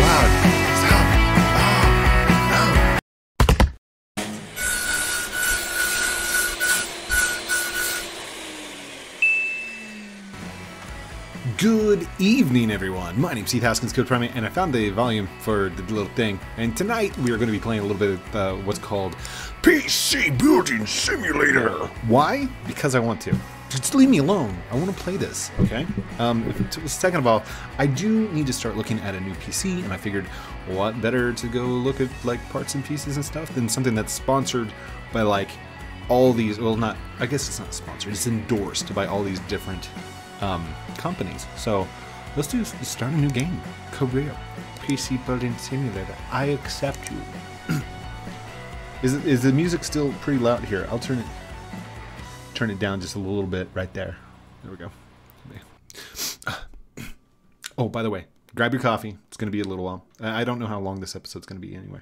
loud. Good evening, everyone. My name's Heath Haskins, CodePrime8, and I found the volume for the little thing. And tonight we are going to be playing a little bit of uh, what's called PC Building Simulator. Why? Because I want to. Just leave me alone. I want to play this, okay? Um, second of all, I do need to start looking at a new PC, and I figured, what better to go look at like parts and pieces and stuff than something that's sponsored by like all these. Well, not. I guess it's not sponsored. It's endorsed by all these different um, companies. So let's do start a new game. Career PC Building Simulator. I accept you. is it, is the music still pretty loud here? I'll turn it turn it down just a little bit right there. There we go. Oh, by the way, grab your coffee. It's going to be a little while. I don't know how long this episode's going to be anyway.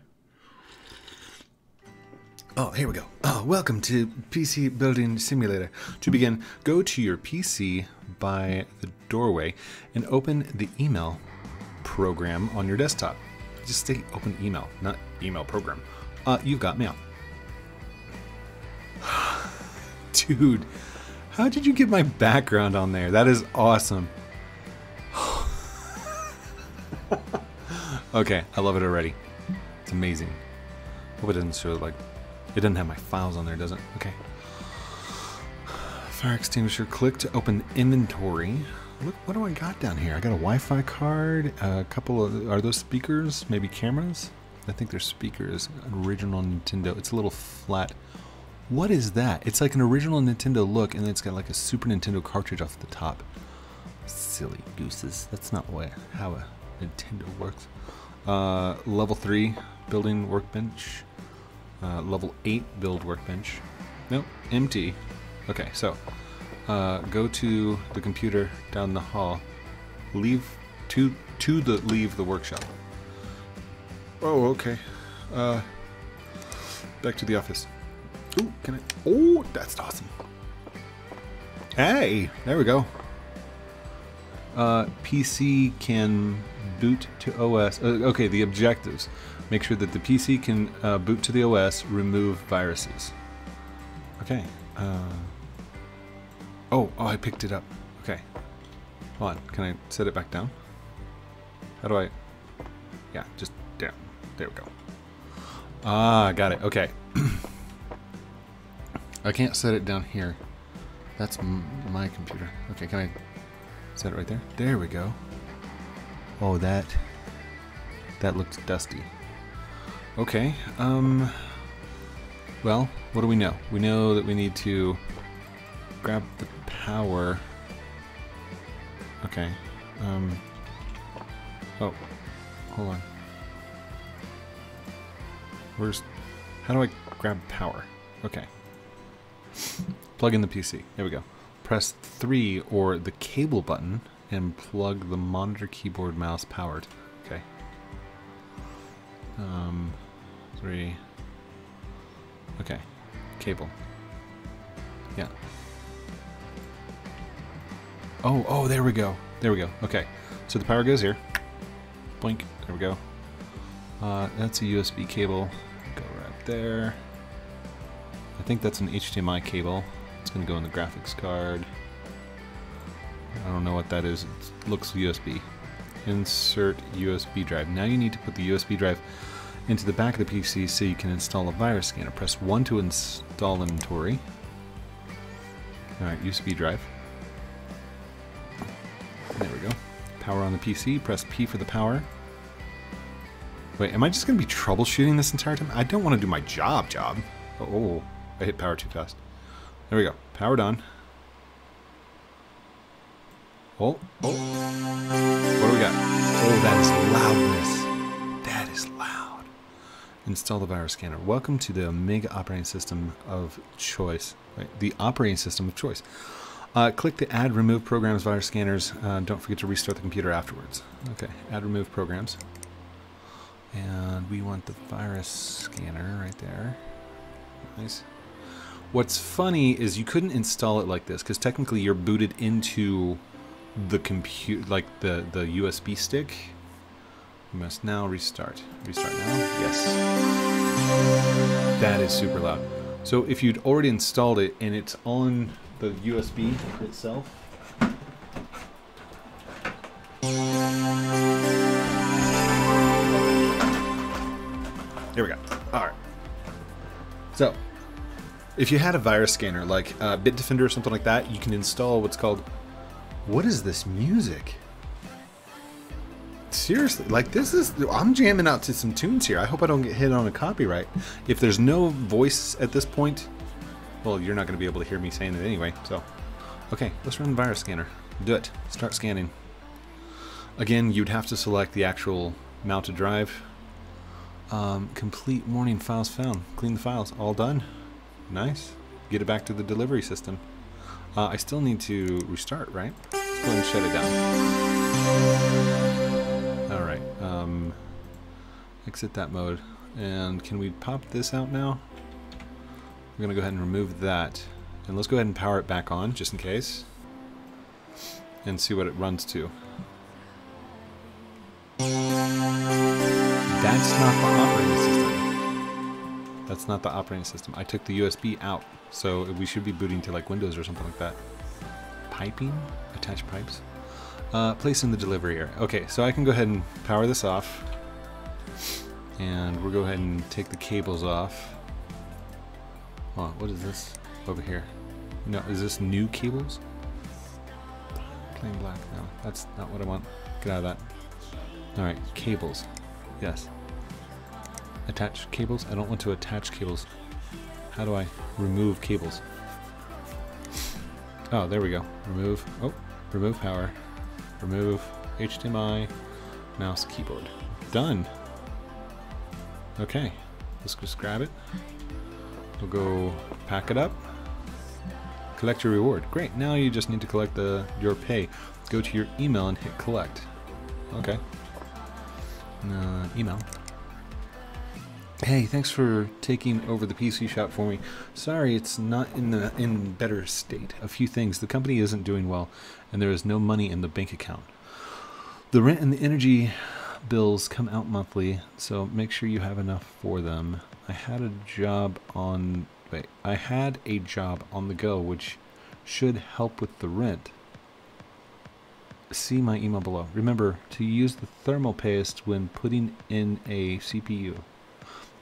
Oh, here we go. Oh, welcome to PC Building Simulator. To begin, go to your PC by the doorway and open the email program on your desktop. Just say open email, not email program. Uh, you've got mail. Dude, how did you get my background on there? That is awesome. okay, I love it already. It's amazing. Hope it doesn't show like it doesn't have my files on there, does it? Okay. Fire extinguisher. Click to open inventory. Look, what do I got down here? I got a Wi-Fi card. A couple of are those speakers? Maybe cameras? I think they're speakers. Original Nintendo. It's a little flat. What is that? It's like an original Nintendo look, and it's got like a Super Nintendo cartridge off the top. Silly gooses. That's not how a Nintendo works. Uh, level three building workbench. Uh, level 8 build workbench. Nope, empty. Okay, so uh, go to the computer down the hall. Leave to to the leave the workshop. Oh, okay. Uh, back to the office. Ooh, can I? Oh, that's awesome. Hey, there we go. Uh, PC can boot to OS. Uh, okay, the objectives. Make sure that the PC can uh, boot to the OS, remove viruses. Okay. Uh, oh, oh, I picked it up. Okay. Hold on. Can I set it back down? How do I... Yeah, just down. There we go. Ah, got it. Okay. I can't set it down here. That's my computer. Okay, can I set it right there? There we go. Oh, that... That looks dusty. Okay, um... Well, what do we know? We know that we need to grab the power. Okay, um... Oh, hold on. Where's... How do I grab power? Okay. Plug in the PC. There we go. Press 3 or the cable button and plug the monitor, keyboard, mouse powered. Okay. Um, three. Okay. Cable. Yeah. Oh, oh, there we go. There we go. Okay. So the power goes here. Blink. There we go. Uh, that's a USB cable. Go right there. I think that's an HDMI cable. It's going to go in the graphics card. I don't know what that is. It looks USB. Insert USB drive. Now you need to put the USB drive into the back of the PC so you can install a virus scanner. Press 1 to install inventory. Alright, USB drive. There we go. Power on the PC. Press P for the power. Wait, am I just going to be troubleshooting this entire time? I don't want to do my job job. Oh, I hit power too fast. There we go. Powered on. Oh, oh. What do we got? Oh, that is loudness. That is loud. Install the virus scanner. Welcome to the Omega operating system of choice. Right? The operating system of choice. Uh, click the Add Remove Programs Virus Scanners. Uh, don't forget to restart the computer afterwards. Okay, Add Remove Programs. And we want the virus scanner right there. Nice. What's funny is you couldn't install it like this because technically you're booted into the compute like the the USB stick You must now restart. Restart now? Yes. That is super loud. So if you'd already installed it and it's on the USB itself, Here we go. All right. So, if you had a virus scanner like uh, Bitdefender or something like that, you can install what's called. What is this music? Seriously, like this is. I'm jamming out to some tunes here. I hope I don't get hit on a copyright. If there's no voice at this point, well, you're not going to be able to hear me saying it anyway. So, okay, let's run the virus scanner. Do it. Start scanning. Again, you'd have to select the actual mounted drive um, complete warning files found. Clean the files. All done. Nice. Get it back to the delivery system. Uh, I still need to restart, right? Let's go ahead and shut it down. Alright. Um, exit that mode. And can we pop this out now? We're going to go ahead and remove that. And let's go ahead and power it back on, just in case. And see what it runs to. That's not the operating system. That's not the operating system. I took the USB out, so we should be booting to like Windows or something like that. Piping? Attach pipes? Uh, place in the delivery area. Okay, so I can go ahead and power this off. And we'll go ahead and take the cables off. Oh, what is this over here? No, is this new cables? Plain black, no, that's not what I want. Get out of that. Alright, cables. Yes. Attach cables? I don't want to attach cables. How do I remove cables? Oh, there we go. Remove. Oh, remove power. Remove HDMI, mouse, keyboard. Done. Okay, let's just grab it. We'll go pack it up. Collect your reward. Great. Now you just need to collect the your pay. Go to your email and hit collect. Okay. Uh, email. Hey, thanks for taking over the PC shop for me. Sorry, it's not in the in better state. A few things. The company isn't doing well, and there is no money in the bank account. The rent and the energy bills come out monthly, so make sure you have enough for them. I had a job on wait, I had a job on the go which should help with the rent. See my email below. Remember to use the thermal paste when putting in a CPU.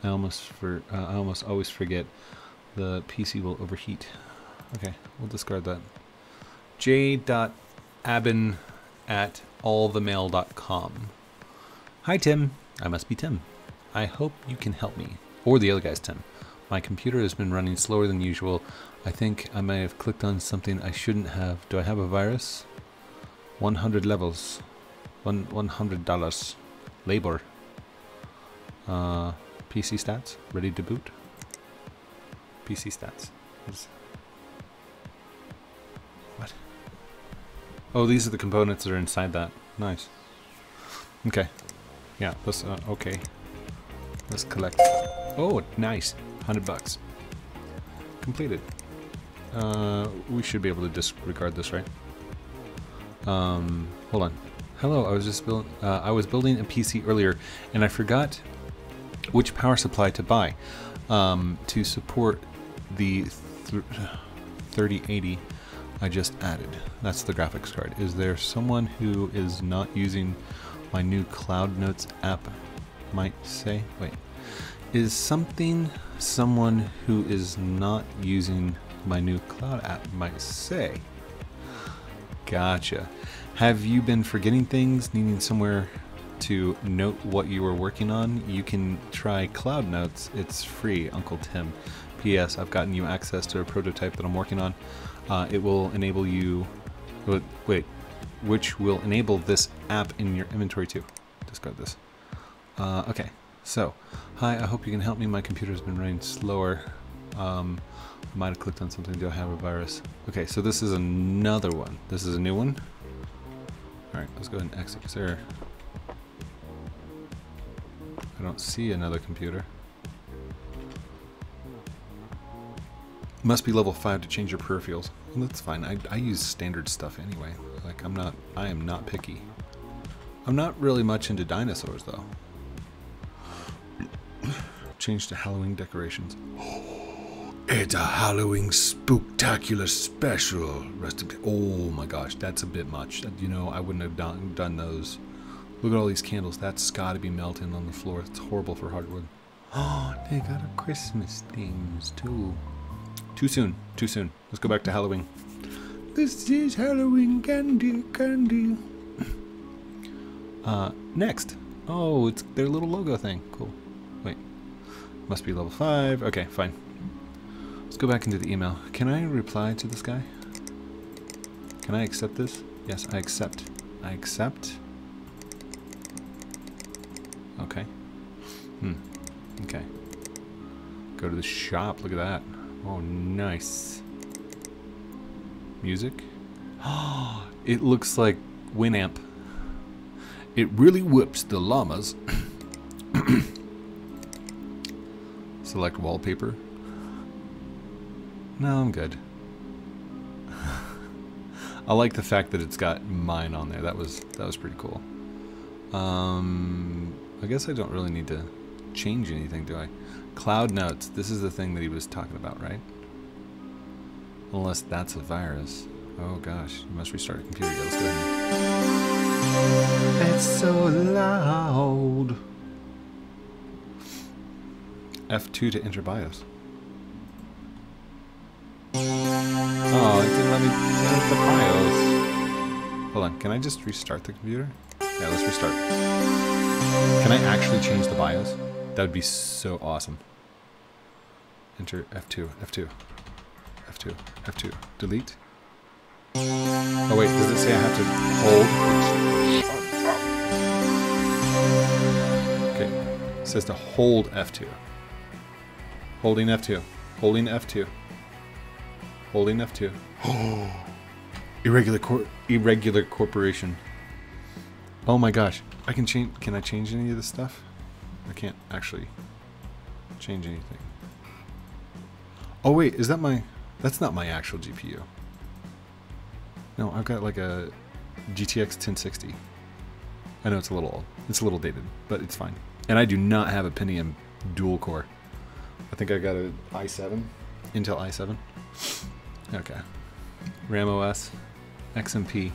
I almost for uh, I almost always forget the PC will overheat. Okay, we'll discard that. J.Abin at allthemail.com. Hi Tim, I must be Tim. I hope you can help me. Or the other guy's Tim. My computer has been running slower than usual. I think I may have clicked on something I shouldn't have. Do I have a virus? 100 levels. One $100. Labor. Uh, PC stats, ready to boot. PC stats. What? Oh, these are the components that are inside that. Nice. Okay. Yeah, let's, uh, okay. Let's collect. Oh, nice. 100 bucks. Completed. Uh, we should be able to disregard this, right? Um, hold on. Hello, I was just building, uh, I was building a PC earlier and I forgot which power supply to buy um, to support the th 3080 I just added. That's the graphics card. Is there someone who is not using my new Cloud Notes app might say? Wait. Is something someone who is not using my new Cloud app might say? Gotcha. Have you been forgetting things, needing somewhere to note what you were working on, you can try Cloud Notes. It's free, Uncle Tim. P.S. I've gotten you access to a prototype that I'm working on. Uh, it will enable you. Wait, which will enable this app in your inventory too. Discard this. Uh, okay, so hi. I hope you can help me. My computer's been running slower. Um, I might have clicked on something. Do I have a virus? Okay, so this is another one. This is a new one. All right, let's go ahead and exit. There don't see another computer. Must be level 5 to change your peripherals. Well, that's fine. I, I use standard stuff anyway. Like, I'm not, I am not picky. I'm not really much into dinosaurs, though. Change to Halloween decorations. It's a Halloween spooktacular special. Rest of Oh my gosh, that's a bit much. You know, I wouldn't have done, done those. Look at all these candles. That's got to be melting on the floor. It's horrible for hardwood. Oh, they got a Christmas themes too. Too soon. Too soon. Let's go back to Halloween. This is Halloween candy, candy. Uh, next. Oh, it's their little logo thing. Cool. Wait. Must be level 5. Okay, fine. Let's go back into the email. Can I reply to this guy? Can I accept this? Yes, I accept. I accept. Okay. Hmm. Okay. Go to the shop. Look at that. Oh, nice. Music. Oh, it looks like Winamp. It really whips the llamas. Select wallpaper. No, I'm good. I like the fact that it's got mine on there. That was that was pretty cool. Um, I guess I don't really need to change anything, do I? Cloud notes. This is the thing that he was talking about, right? Unless that's a virus. Oh gosh, you must restart a computer. Let's go ahead. It's so loud. F2 to enter BIOS. Oh, it didn't let me enter the BIOS. Hold on, can I just restart the computer? Yeah, let's restart. Can I actually change the BIOS? That would be so awesome. Enter F2, F2, F2, F2. Delete. Oh wait, does it say I have to hold? Okay, it says to hold F2. Holding F2. Holding F2. Holding F2. irregular cor irregular corporation. Oh my gosh. I can change can I change any of this stuff? I can't actually change anything. Oh wait, is that my that's not my actual GPU. No, I've got like a GTX 1060. I know it's a little old. It's a little dated, but it's fine. And I do not have a Pentium dual core. I think I got an i7, Intel i7. Okay. RAM OS, XMP.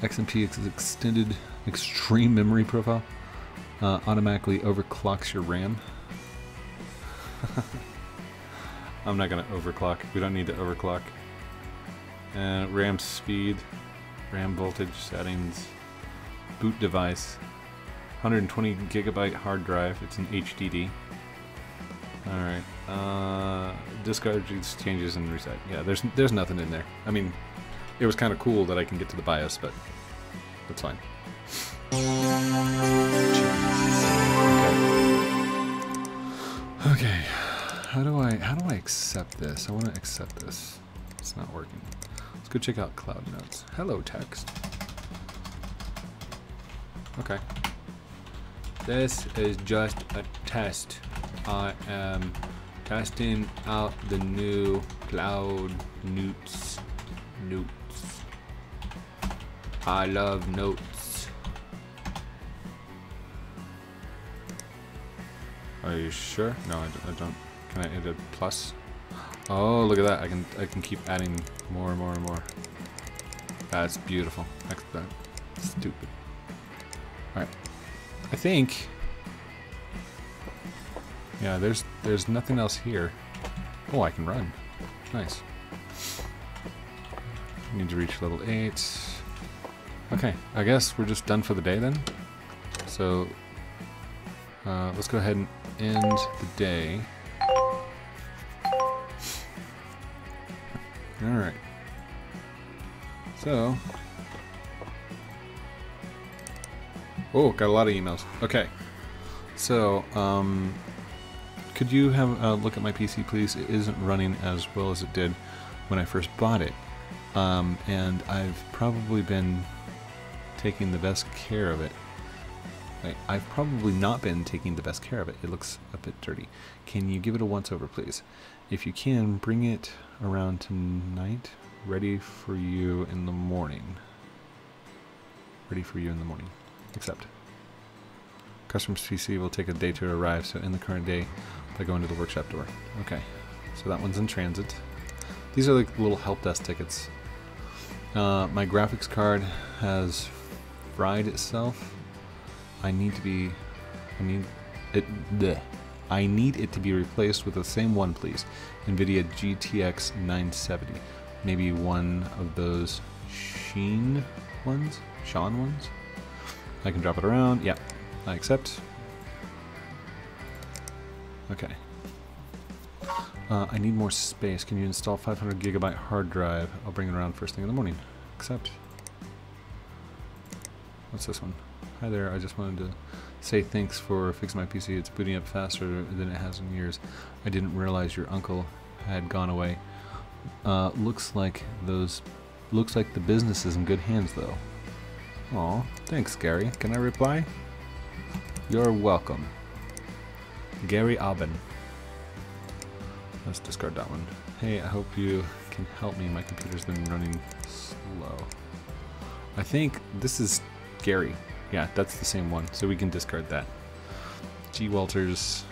XMP is extended extreme memory profile. Uh, automatically overclocks your RAM. I'm not going to overclock. We don't need to overclock. Uh, RAM speed, RAM voltage settings, boot device, 120 gigabyte hard drive. It's an HDD. All right. Uh, discard changes and reset. Yeah, there's there's nothing in there. I mean, it was kind of cool that I can get to the BIOS, but that's fine. Okay. How do I how do I accept this? I want to accept this. It's not working. Let's go check out Cloud Notes. Hello text. Okay. This is just a test. I am testing out the new Cloud Notes. Notes. I love notes. Are you sure? No, I don't. I don't. Can I add a plus? Oh, look at that! I can I can keep adding more and more and more. That's beautiful. Excellent. Stupid. All right. I think yeah, there's there's nothing else here. Oh, I can run. Nice. Need to reach level 8. Okay, I guess we're just done for the day then. So, uh, let's go ahead and end the day. Alright. So... Oh, got a lot of emails. Okay. So, um, could you have a look at my PC, please? It isn't running as well as it did when I first bought it. Um, and I've probably been taking the best care of it. I've probably not been taking the best care of it. It looks a bit dirty. Can you give it a once over, please? If you can, bring it around tonight, ready for you in the morning. Ready for you in the morning. Accept. Customer's PC will take a day to arrive, so in the current day by going to the workshop door. Okay, so that one's in transit. These are like little help desk tickets. Uh, my graphics card has fried itself. I need to be, I need it, bleh. I need it to be replaced with the same one, please. NVIDIA GTX 970. Maybe one of those Sheen ones? Sean ones? I can drop it around. Yeah, I accept. Okay. Uh, I need more space. Can you install 500 gigabyte hard drive? I'll bring it around first thing in the morning. Accept. What's this one? Hi there, I just wanted to say thanks for fixing my PC. It's booting up faster than it has in years. I didn't realize your uncle had gone away. Uh, looks like those, looks like the business is in good hands though. Aw, thanks Gary. Can I reply? You're welcome. Gary Aubin. Let's discard that one. Hey, I hope you can help me. My computer's been running slow. I think this is Gary. Yeah, that's the same one, so we can discard that. G. Walters,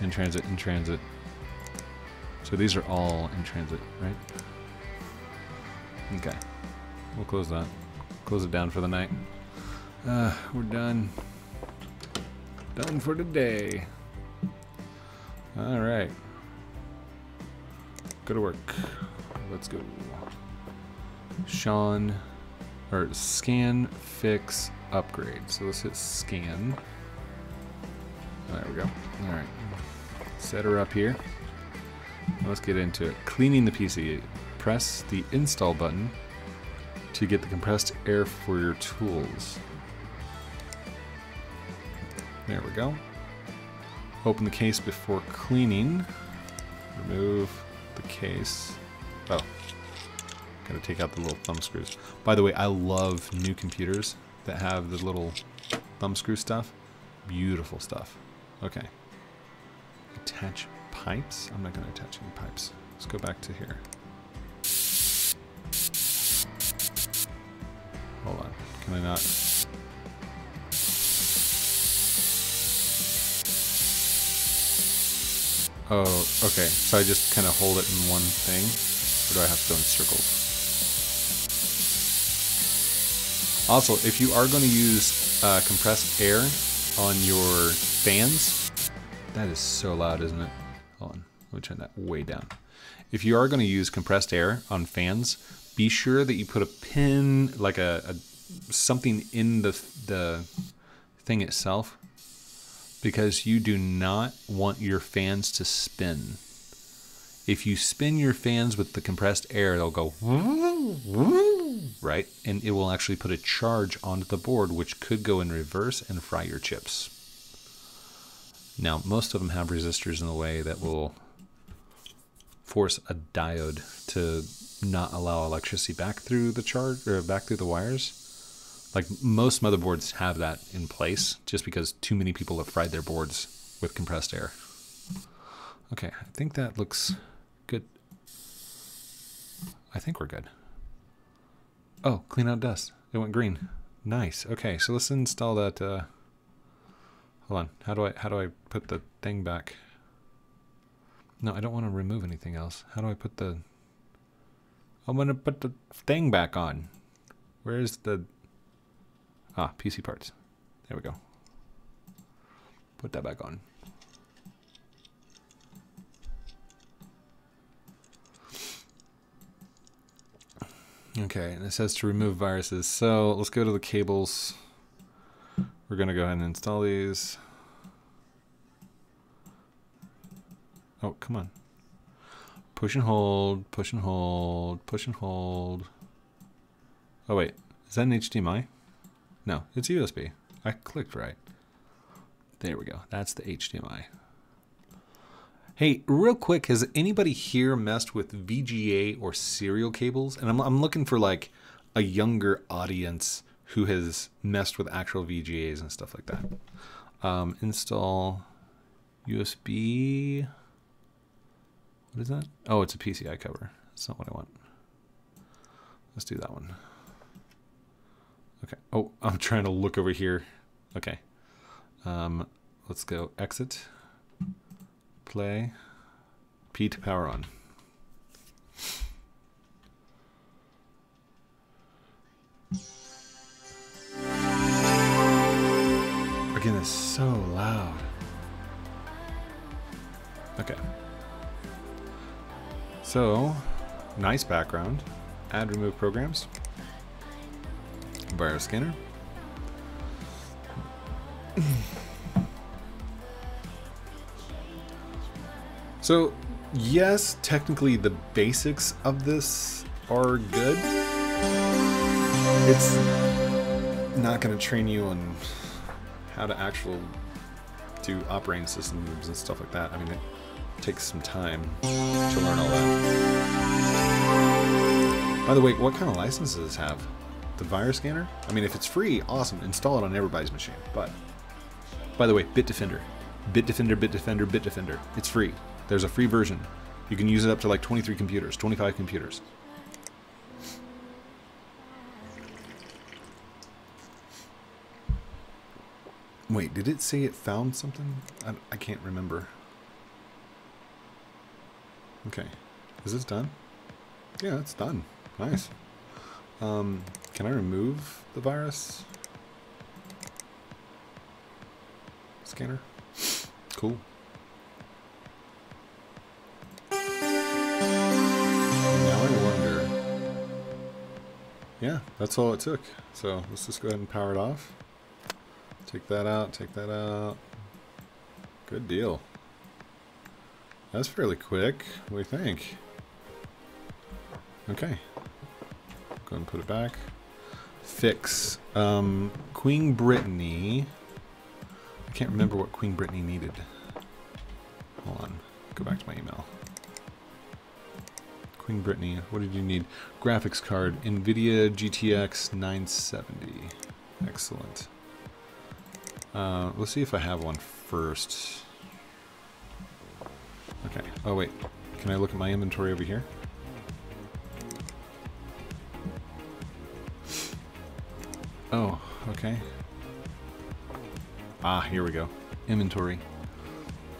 in transit, in transit. So these are all in transit, right? Okay. We'll close that. Close it down for the night. Uh, we're done. Done for today. Alright. Go to work. Let's go. Sean, or scan, fix, upgrade. So let's hit scan. There we go. Alright. Set her up here. Let's get into it. Cleaning the PC. Press the install button to get the compressed air for your tools. There we go. Open the case before cleaning. Remove the case. Oh. Gotta take out the little thumb screws. By the way, I love new computers that have the little thumb screw stuff. Beautiful stuff. Okay. Attach pipes? I'm not gonna attach any pipes. Let's go back to here. Hold on. Can I not? Oh, okay. So I just kind of hold it in one thing? Or do I have to go in circles? Also, if you are going to use uh, compressed air on your fans, that is so loud, isn't it? Hold on, let me turn that way down. If you are going to use compressed air on fans, be sure that you put a pin, like a, a something in the the thing itself because you do not want your fans to spin. If you spin your fans with the compressed air, they'll go right, and it will actually put a charge onto the board, which could go in reverse and fry your chips. Now, most of them have resistors in the way that will force a diode to not allow electricity back through the charge or back through the wires. Like most motherboards have that in place just because too many people have fried their boards with compressed air. Okay, I think that looks good. I think we're good. Oh, clean out dust. It went green. Nice. Okay, so let's install that. Uh, hold on. How do I how do I put the thing back? No, I don't want to remove anything else. How do I put the? I'm gonna put the thing back on. Where's the Ah, PC parts. There we go. Put that back on. Okay, and it says to remove viruses. So let's go to the cables. We're going to go ahead and install these. Oh, come on. Push and hold, push and hold, push and hold. Oh, wait. Is that an HDMI? No, it's USB. I clicked right. There we go. That's the HDMI. Hey, real quick, has anybody here messed with VGA or serial cables? And I'm, I'm looking for like a younger audience who has messed with actual VGAs and stuff like that. Um, install USB. What is that? Oh, it's a PCI cover. That's not what I want. Let's do that one. Okay. Oh, I'm trying to look over here. Okay. Um, let's go exit, play, P to power on. Again, it's so loud. Okay. So, nice background. Add remove programs. Virus scanner. So, yes, technically the basics of this are good. It's not going to train you on how to actually do operating system moves and stuff like that. I mean, it takes some time to learn all that. By the way, what kind of licenses does this have? The virus scanner? I mean, if it's free, awesome. Install it on everybody's machine. But, by the way, Bitdefender. Bitdefender, Bitdefender, Bitdefender. It's free. There's a free version. You can use it up to like 23 computers, 25 computers. Wait, did it say it found something? I, I can't remember. Okay. Is this done? Yeah, it's done. Nice. Um, can I remove the virus? Scanner? Cool. Yeah, that's all it took. So let's just go ahead and power it off. Take that out, take that out. Good deal. That's fairly quick. You think? Okay. Go and put it back. Fix. Um, Queen Brittany. I can't remember what Queen Brittany needed. Queen Brittany, what did you need? Graphics card, NVIDIA GTX 970. Excellent. Uh, let's see if I have one first. Okay. Oh, wait. Can I look at my inventory over here? Oh, okay. Ah, here we go. Inventory.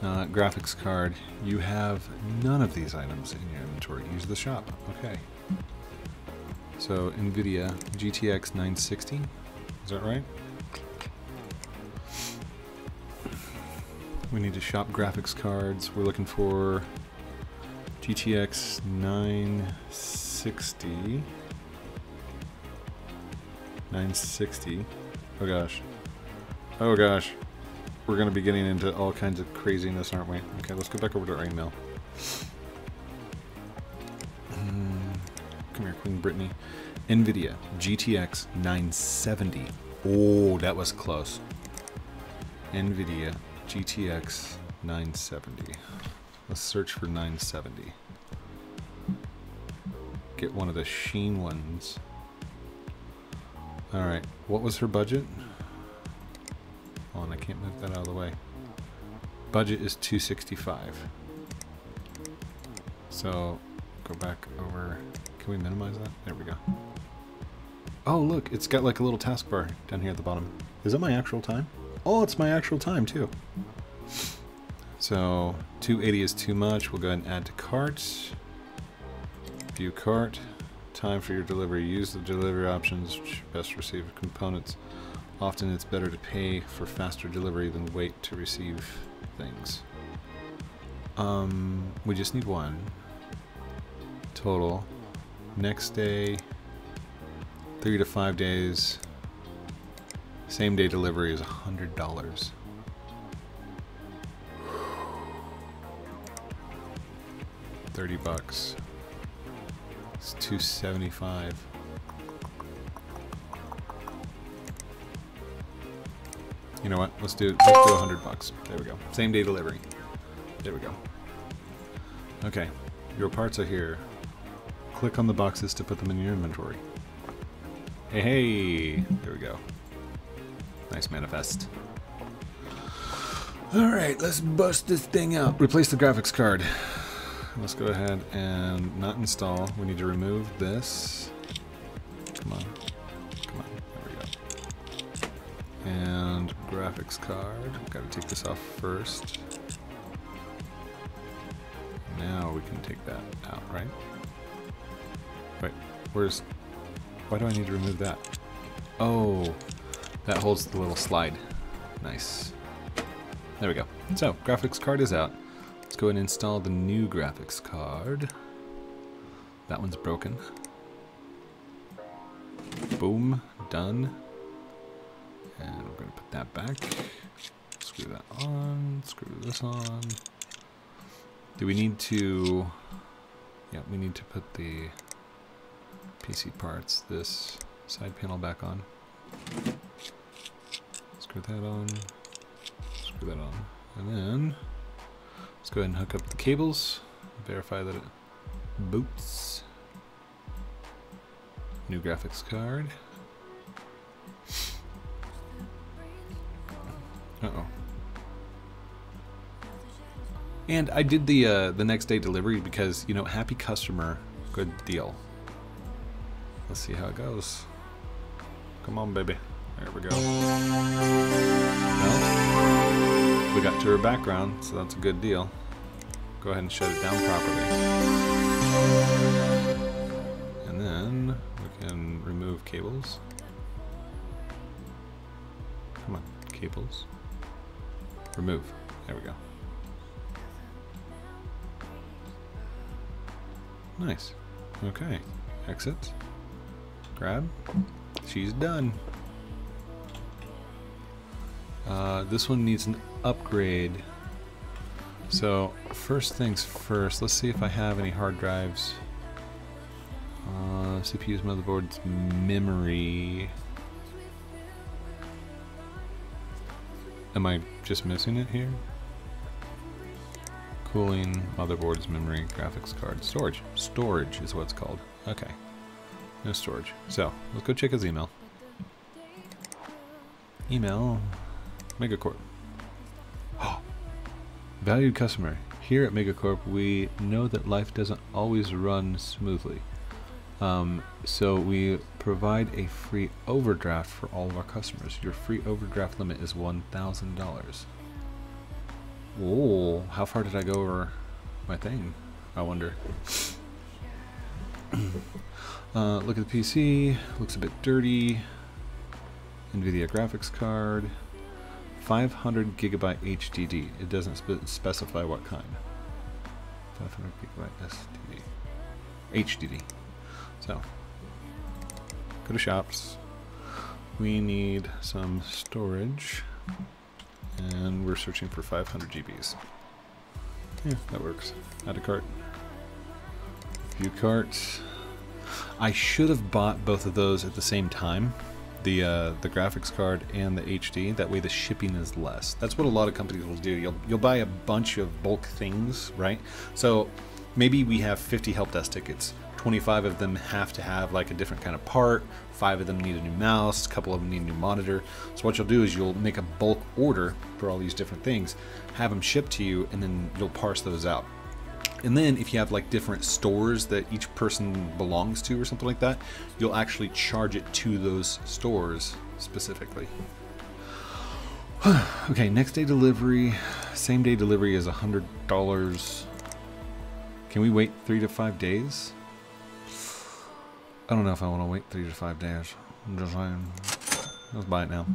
Uh, graphics card. You have none of these items in your inventory. Use the shop. Okay. So, NVIDIA GTX 960. Is that right? We need to shop graphics cards. We're looking for GTX 960. 960. Oh gosh. Oh gosh. We're going to be getting into all kinds of craziness, aren't we? Okay, let's go back over to our email. Queen Brittany. NVIDIA GTX 970. Oh, that was close. NVIDIA GTX 970. Let's search for 970. Get one of the sheen ones. Alright, what was her budget? Hold on, I can't move that out of the way. Budget is 265. So, go back over. Can we minimize that? There we go. Oh, look, it's got like a little taskbar down here at the bottom. Is that my actual time? Oh, it's my actual time too. So 280 is too much. We'll go ahead and add to cart. View cart. Time for your delivery. Use the delivery options. Best receive components. Often it's better to pay for faster delivery than wait to receive things. Um, we just need one. Total. Next day, three to five days. Same day delivery is $100. Thirty bucks. It's two seventy five. You know what? Let's do let's do hundred bucks. There we go. Same day delivery. There we go. Okay. Your parts are here. Click on the boxes to put them in your inventory. Hey hey! There we go. Nice manifest. Alright, let's bust this thing out. Replace the graphics card. Let's go ahead and not install. We need to remove this. Come on. Come on. There we go. And graphics card. Gotta take this off first. Now we can take that out, right? Where's... Why do I need to remove that? Oh, that holds the little slide. Nice. There we go. So, graphics card is out. Let's go and install the new graphics card. That one's broken. Boom, done. And we're going to put that back. Screw that on, screw this on. Do we need to... Yeah, we need to put the PC parts, this side panel back on. Screw that on. Screw that on. And then, let's go ahead and hook up the cables. Verify that it boots. New graphics card. Uh-oh. And I did the uh, the next day delivery because, you know, happy customer, good deal. Let's see how it goes. Come on, baby. There we go. Well, we got to her background, so that's a good deal. Go ahead and shut it down properly. And then we can remove cables. Come on, cables. Remove. There we go. Nice. Okay. Exit. Grab. She's done. Uh, this one needs an upgrade. So, first things first, let's see if I have any hard drives. Uh, CPU's motherboard's memory. Am I just missing it here? Cooling, motherboard's memory, graphics card, storage. Storage is what it's called. Okay. No storage. So, let's go check his email. Email. Megacorp. Oh. Valued customer. Here at Megacorp, we know that life doesn't always run smoothly. Um, so we provide a free overdraft for all of our customers. Your free overdraft limit is $1,000. Oh, how far did I go over my thing? I wonder. uh, look at the PC. Looks a bit dirty. NVIDIA graphics card. 500 gigabyte HDD. It doesn't spe specify what kind. 500 gigabyte SDD. HDD. So, go to shops. We need some storage and we're searching for 500 GBs. Yeah, that works. Add a cart. View carts. I should have bought both of those at the same time. The uh, the graphics card and the HD. That way the shipping is less. That's what a lot of companies will do. You'll you'll buy a bunch of bulk things, right? So maybe we have 50 help desk tickets. 25 of them have to have like a different kind of part, five of them need a new mouse, a couple of them need a new monitor. So what you'll do is you'll make a bulk order for all these different things, have them shipped to you, and then you'll parse those out. And then if you have like different stores that each person belongs to or something like that, you'll actually charge it to those stores specifically. okay, next day delivery, same day delivery is a $100. Can we wait three to five days? I don't know if I want to wait three to five days. I'm just saying. Let's buy it now.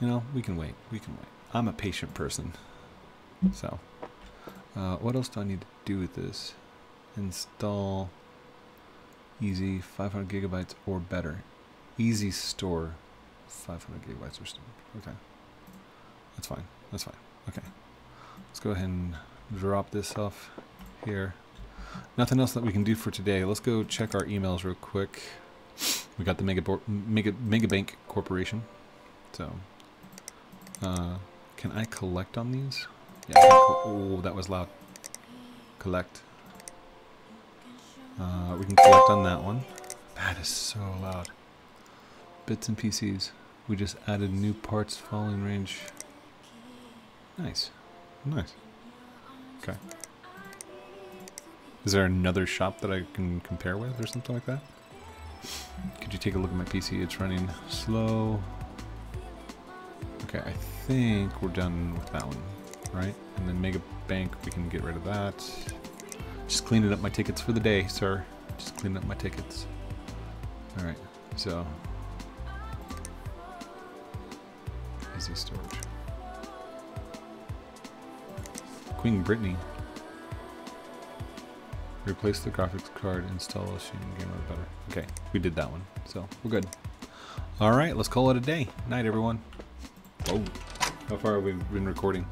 You know, we can wait. We can wait. I'm a patient person. So, uh, what else do I need to do with this? Install easy 500 gigabytes or better. Easy store 500 gigabytes or something. Okay. That's fine. That's fine. Okay. Let's go ahead and drop this off here. Nothing else that we can do for today. Let's go check our emails real quick. We got the Mega, Mega, Mega Bank Corporation. So, uh, can I collect on these? Yeah. Oh, that was loud. Collect. Uh, we can collect on that one. That is so loud. Bits and PCs. We just added new parts falling range. Nice. Nice. Okay. Is there another shop that I can compare with or something like that? Could you take a look at my PC? It's running slow. Okay, I think we're done with that one, right? And then Mega Bank, we can get rid of that. Just cleaning up my tickets for the day, sir. Just cleaning up my tickets. Alright, so. Easy storage. Queen Brittany. Replace the graphics card, install a game mode better. Okay, we did that one, so we're good. Alright, let's call it a day. Night, everyone. Oh, how far have we been recording?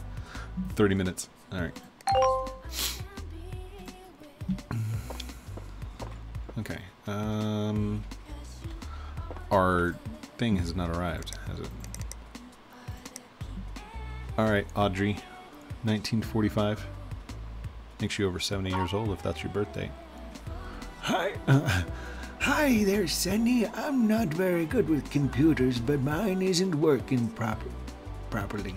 30 minutes. Alright. Okay. Um, our thing has not arrived, has it? Alright, Audrey. 1945. Makes you over 70 years old if that's your birthday. Hi. Uh, hi there, Sunny. I'm not very good with computers, but mine isn't working proper, properly.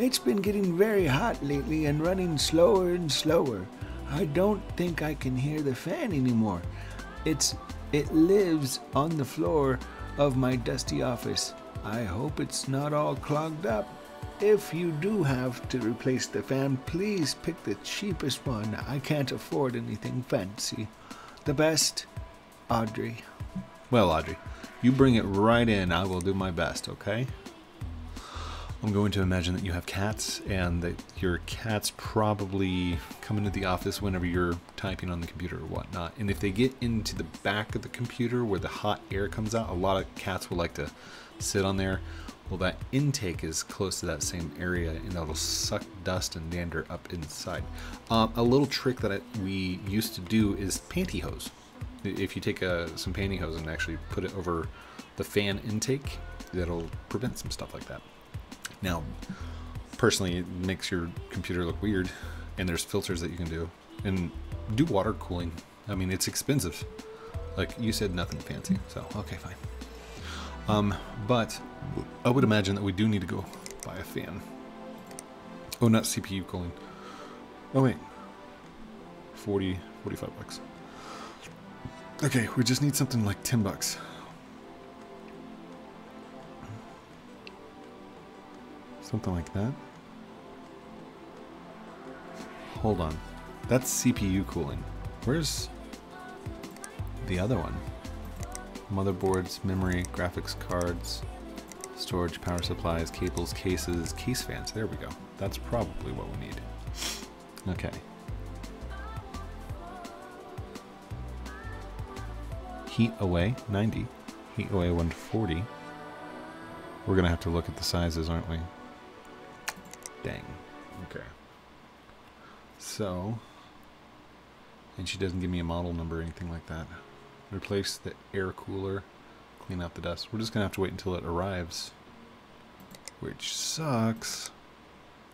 It's been getting very hot lately and running slower and slower. I don't think I can hear the fan anymore. It's it lives on the floor of my dusty office. I hope it's not all clogged up. If you do have to replace the fan, please pick the cheapest one. I can't afford anything fancy. The best, Audrey. Well, Audrey, you bring it right in. I will do my best, okay? I'm going to imagine that you have cats and that your cats probably come into the office whenever you're typing on the computer or whatnot. And if they get into the back of the computer where the hot air comes out, a lot of cats will like to sit on there. Well, that intake is close to that same area and that'll suck dust and dander up inside. Um, a little trick that I, we used to do is pantyhose. If you take a, some pantyhose and actually put it over the fan intake, that'll prevent some stuff like that. Now, personally, it makes your computer look weird, and there's filters that you can do. And do water cooling. I mean, it's expensive. Like you said, nothing fancy. So, okay, fine. Um, but I would imagine that we do need to go buy a fan. Oh, not CPU cooling. Oh, wait. 40, 45 bucks. Okay, we just need something like 10 bucks. Something like that. Hold on. That's CPU cooling. Where's the other one? Motherboards, memory, graphics cards, storage, power supplies, cables, cases, case fans. There we go. That's probably what we need. Okay. Heat away, 90. Heat away, 140. We're going to have to look at the sizes, aren't we? Dang. Okay. So, and she doesn't give me a model number or anything like that. Replace the air cooler, clean out the dust. We're just going to have to wait until it arrives, which sucks.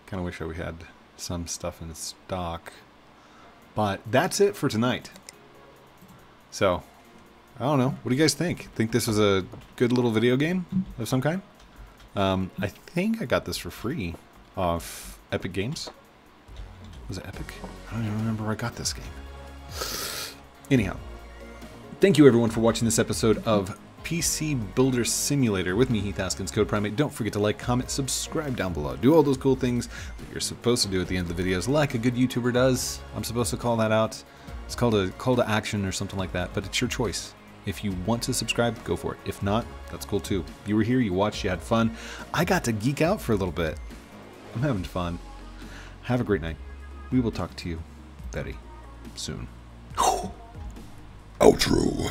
Kind of wish I we had some stuff in stock. But that's it for tonight. So, I don't know. What do you guys think? Think this was a good little video game of some kind? Um, I think I got this for free off Epic Games. Was it Epic? I don't even remember where I got this game. Anyhow, thank you everyone for watching this episode of PC Builder Simulator with me, Heath Haskins, Code Primate. Don't forget to like, comment, subscribe down below. Do all those cool things that you're supposed to do at the end of the videos, like a good YouTuber does. I'm supposed to call that out. It's called a call to action or something like that, but it's your choice. If you want to subscribe, go for it. If not, that's cool too. You were here, you watched, you had fun. I got to geek out for a little bit. I'm having fun. Have a great night. We will talk to you very soon. Outro.